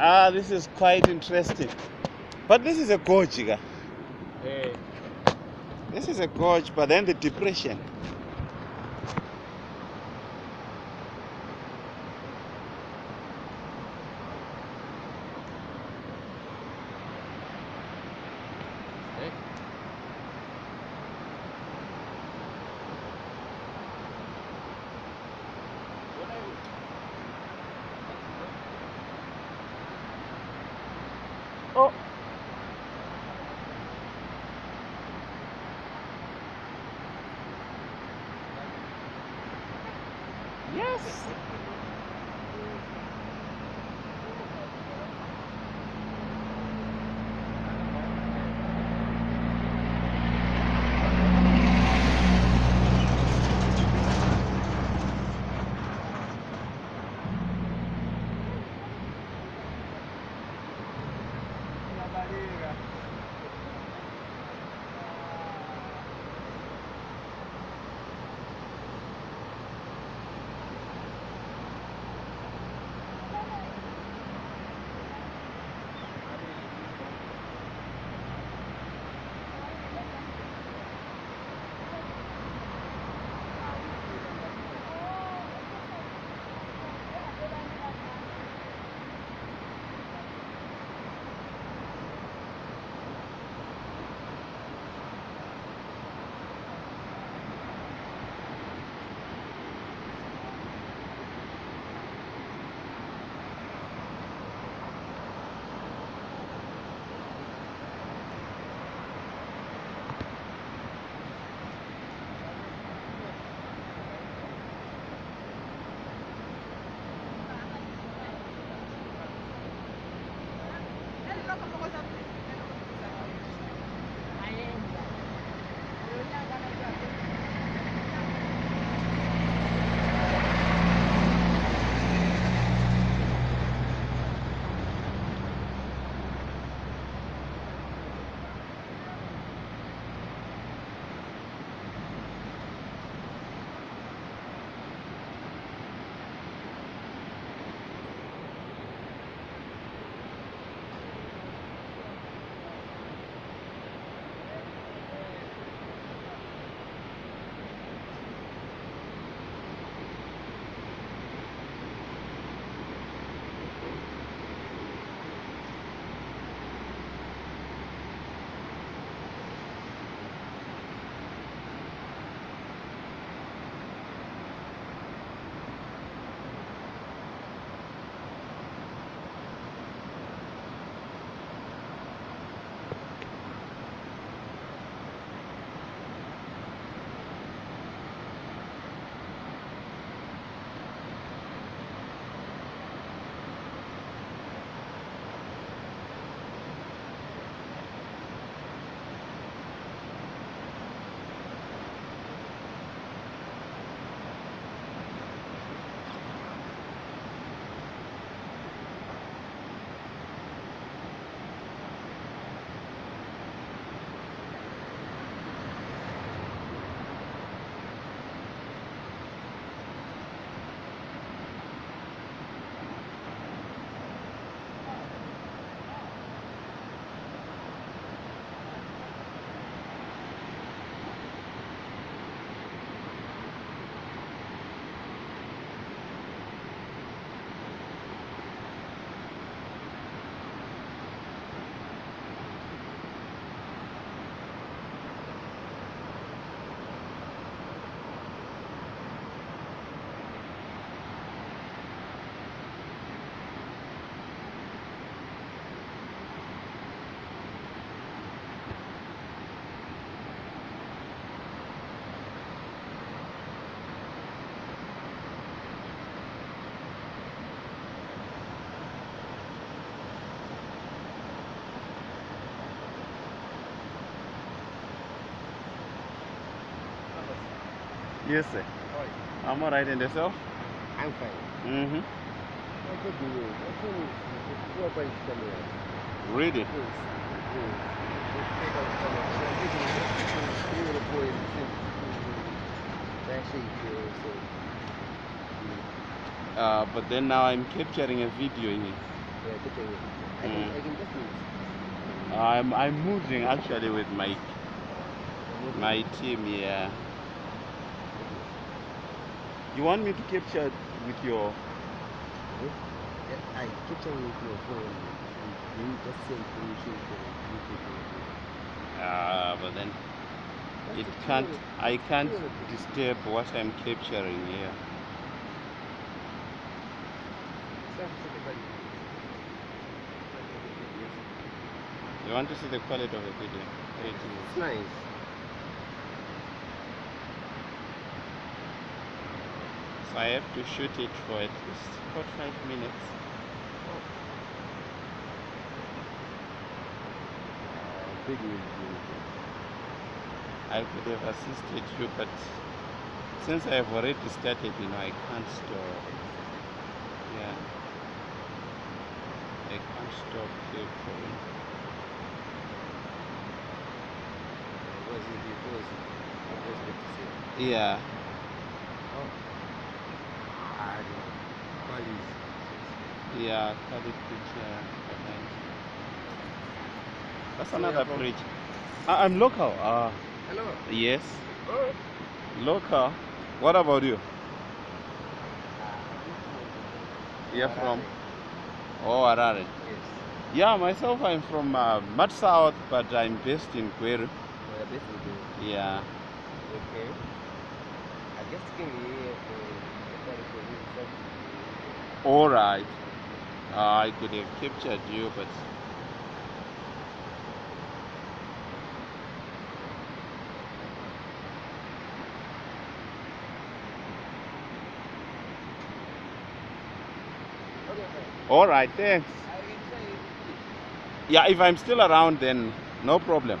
Ah, this is quite interesting. But this is a gorge, yeah. This is a gorge, but then the depression. Yes, sir. How I'm all right, and yourself? I'm fine. Mm-hmm. I good news? Really? Yes. Uh, but then now I'm capturing a video here. Yeah, I can, mm. I can I'm, I'm moving actually with my my team here. Yeah. You want me to capture with your... I capture with your phone. You just send permission to Ah, but then it can't I can't disturb what I'm capturing here. You want to see the quality of the video? It's nice. so I have to shoot it for at least 45 5 minutes. I could have assisted you, but since I have already started, you know, I can't stop. Yeah. I can't stop you. Was it was going Yeah. Oh. Yeah, that is bridge, yeah. That's another bridge. I, am local. Uh, Hello. Yes. Oh. Local. What about you? You're from? Oh, Harare. Yes. Yeah, myself, I'm from uh, much south, but I'm based in Kweru. Well, based in Kweru. Yeah. Okay. I just came here. Uh, all right. I could have captured you, but All right, thanks. Yeah, if I'm still around, then no problem.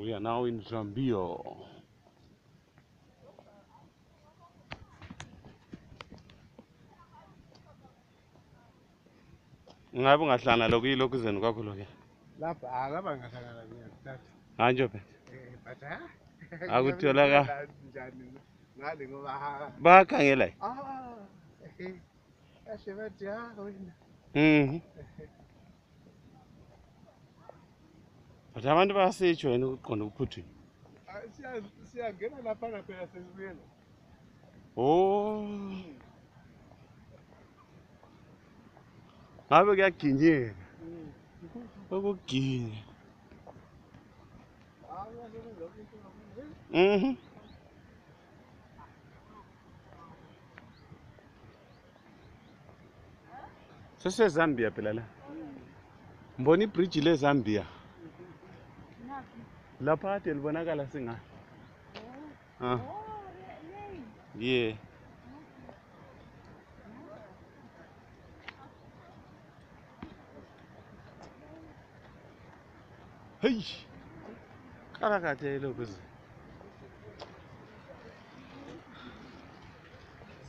We are now in Zambia. Ngabe ungahlala lo kuyilokuzeni kwakho lo ke? Lapha akaba ngahlala ngiyakuthanda. Hanje phela. Eh, but ha. Akutholaka njani ngale ngoba ha. Bakhangela. Ah. Eh. Ashe bathi ha wena. Mhm. kuti abantu basecho haini kugona kuputwi siyagena laphana phela sesibuyela o ngabe kuyaginyeka okuginya mhm sesezambia phela la hmm. mbona ibhriji lezambia lapha kade libonakala singani oh. ah. oh, ye yeah. heyi kakakade lokuze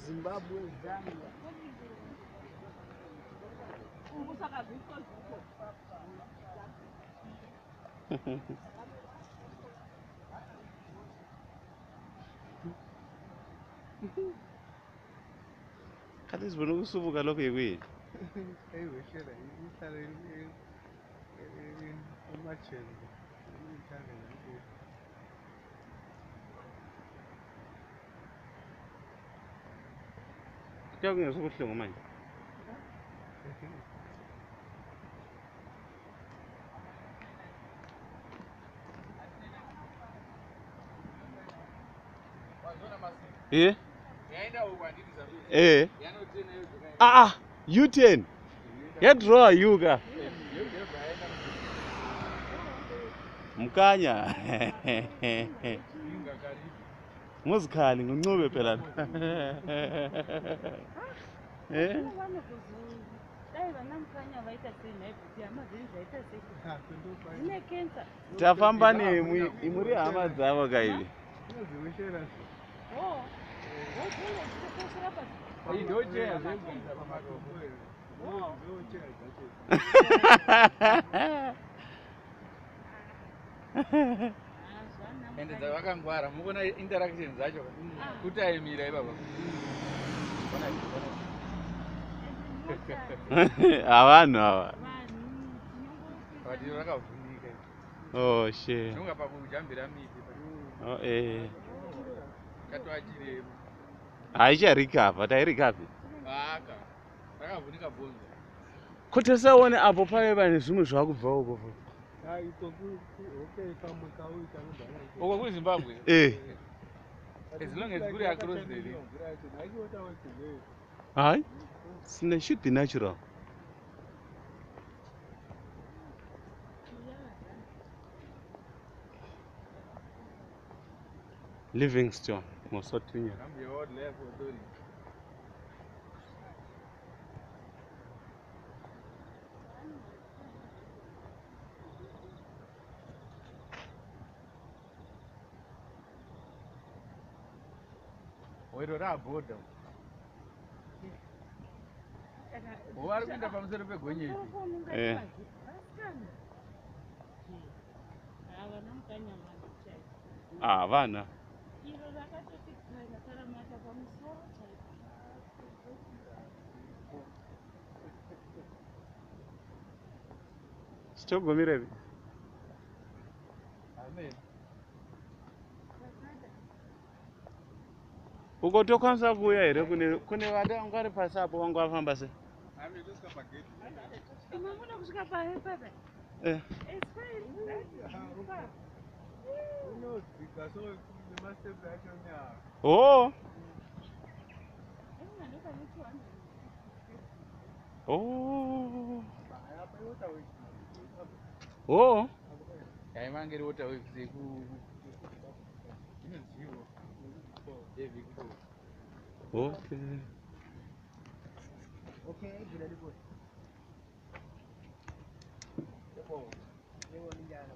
zimbabwe zambia umbusakazi kanti sibona ukusubuka lokho yikwini eyibeshela ihlale emajele ihlale nempilo kuyakungezwa ubuhlungu manje Yeah. eh ah ah u10 yadrow yuka mukanya muzikali ngincube phela tafamba nemu imuri hama dzavo kaivi ende dzavakangwara mukona interaction dzacho kuti ah. aimira ipapa avanhu ava rakavhunika oshe oh, ungapakujambira miti oh, eh. katoachirema haicharikavha tairikapi kuti saone apo paiva nezvimwe zvakubva uko uko kuzimbabwe hai sine shudbe natural livingstone Mostrou é a trilha. oirora o vari kuenda pamusoro pegonyeti havana sichogomirevi uko tokwanisa kuuya here kune kune vada vanga ri pasi apo vanga vafamba se o Oh. Oh. yaivangira otawize inozivo yevhiki okay okay gira lipo ndipo ndipo ndiyana